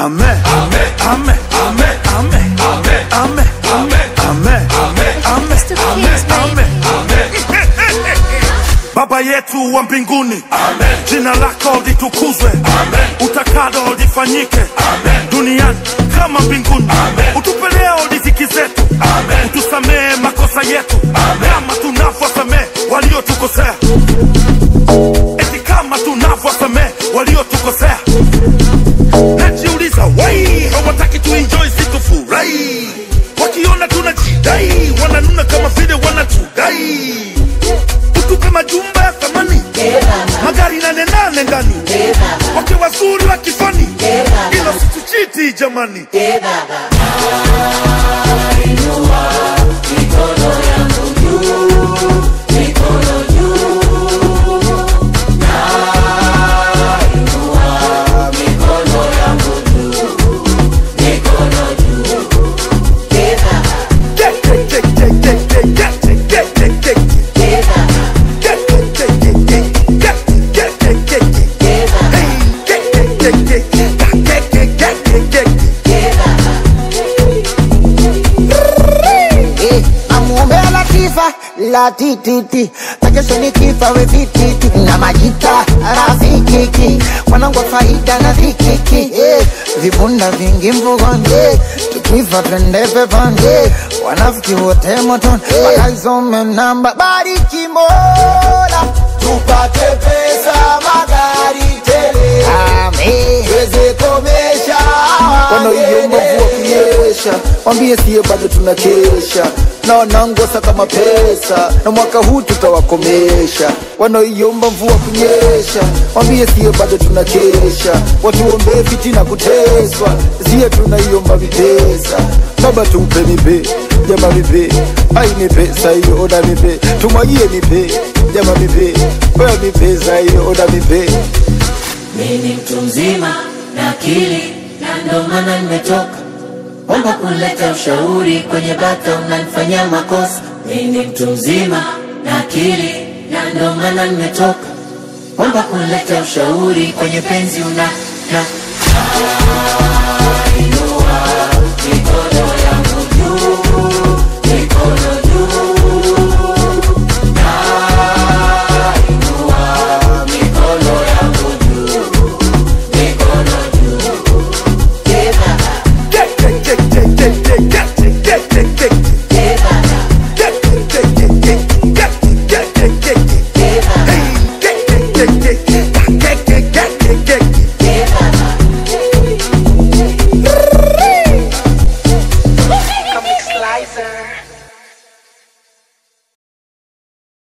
Amen. Amen. Amen. Amen. Amen. Amen. Amen. Amen. Amen. Amen. Amen. Baba yetu wa mbinguni, Amen. jina lako litukuzwe, Amen. utakalo lifanyike Amen. duniani kama mbinguni, Amen. utupe leo riziki zetu, Amen. utusamehe makosa yetu Amen. kama tunavyosamehe waliotukosea, vile wanatudai kama majumba ya thamani, magari nane nane ndani, wake wazuri wa kifani, ila situchiti jamani. Get, la tititi takesho ni kifa we vititi na majita rafikiki mwanangu wa faida na vikiki eh, vibunda vingi mvugoni eh, peponi eh, wanafiki wote motoni. Wakaisome namba bariki Mola. Tupate pesa magari tele. Tuweze komesha kunyesha, wambie siye bado tunakesha na wanangosa kama pesa, na mwaka huu tutawakomesha. Wanaoiomba mvua kunyesha, wambie siye bado tunakesha, watuombee fitina kuteswa, siye tunaiomba vipesa. Baba tupe nipe, jama nipe, ai ni pesa hiyo, oda nipe, tumwagie nipe, jama nipe, oya ni pesa hiyo, oda nipe. Mimi ni mtu mzima na akili na ndo maana nimetoka omba kuleta ushauri kwenye bata unanifanyia makosa. Mimi ni mtu mzima na akili na ndo maana nimetoka omba kuleta ushauri kwenye penzi una na Inua